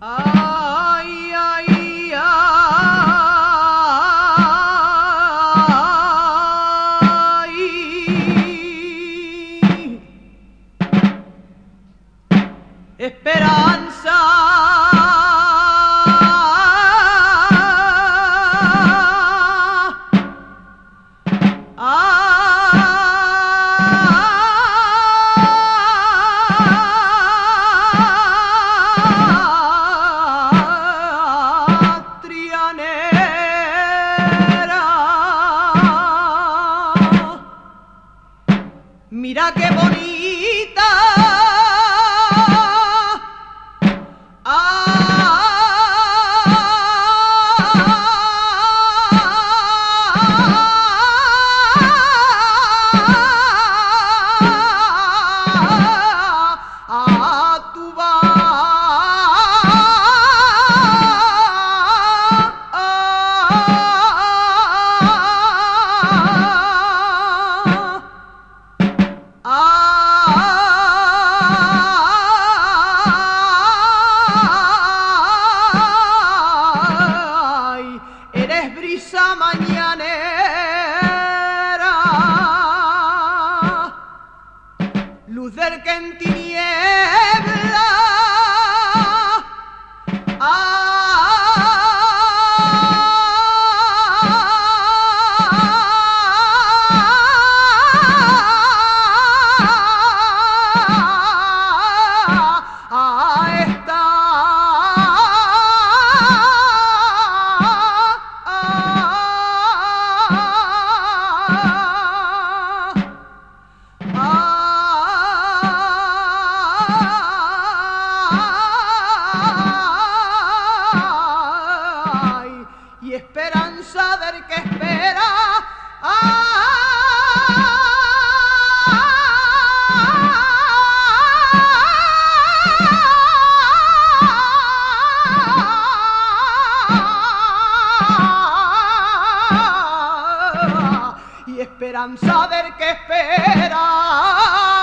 Ay, ay, ay. Esperanza. Mira qué bonita. Tiniebla. Del que espera. Y esperanza del que espera.